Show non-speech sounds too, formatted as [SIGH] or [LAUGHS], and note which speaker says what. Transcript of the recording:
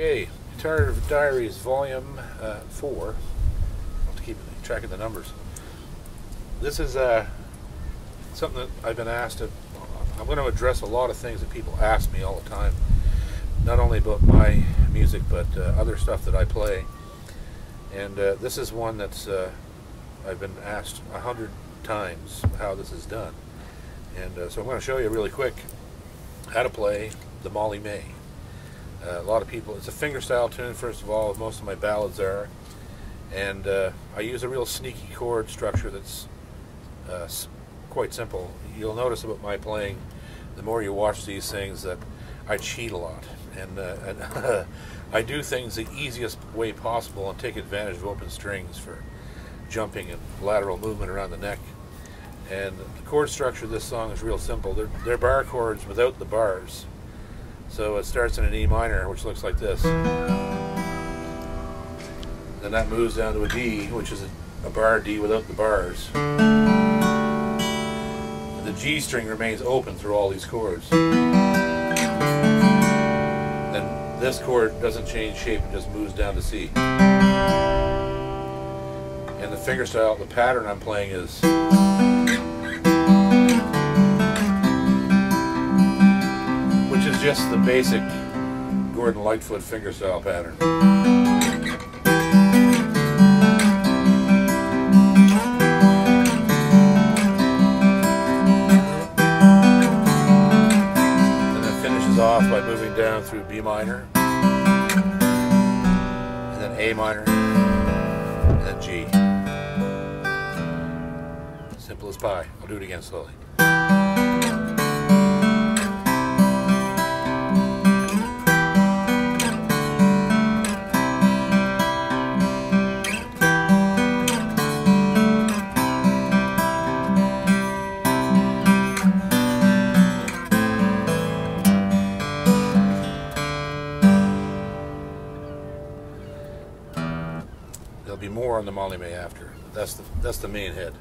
Speaker 1: Okay, Guitar Diaries Volume uh, 4. I'll have to keep track of the numbers. This is uh, something that I've been asked to. I'm going to address a lot of things that people ask me all the time. Not only about my music, but uh, other stuff that I play. And uh, this is one that's uh, I've been asked a hundred times how this is done. And uh, so I'm going to show you really quick how to play the Molly May. Uh, a lot of people, it's a fingerstyle tune, first of all, most of my ballads are. And uh, I use a real sneaky chord structure that's uh, quite simple. You'll notice about my playing, the more you watch these things, that I cheat a lot. And, uh, and [LAUGHS] I do things the easiest way possible and take advantage of open strings for jumping and lateral movement around the neck. And the chord structure of this song is real simple. They're, they're bar chords without the bars. So it starts in an E minor, which looks like this. Then that moves down to a D, which is a, a bar D without the bars. And the G string remains open through all these chords. Then this chord doesn't change shape, it just moves down to C. And the fingerstyle, the pattern I'm playing just the basic Gordon Lightfoot fingerstyle pattern. And then finishes off by moving down through B minor, and then A minor, and then G. Simple as pie. I'll do it again slowly. There'll be more on the Molly May after. That's the that's the main head.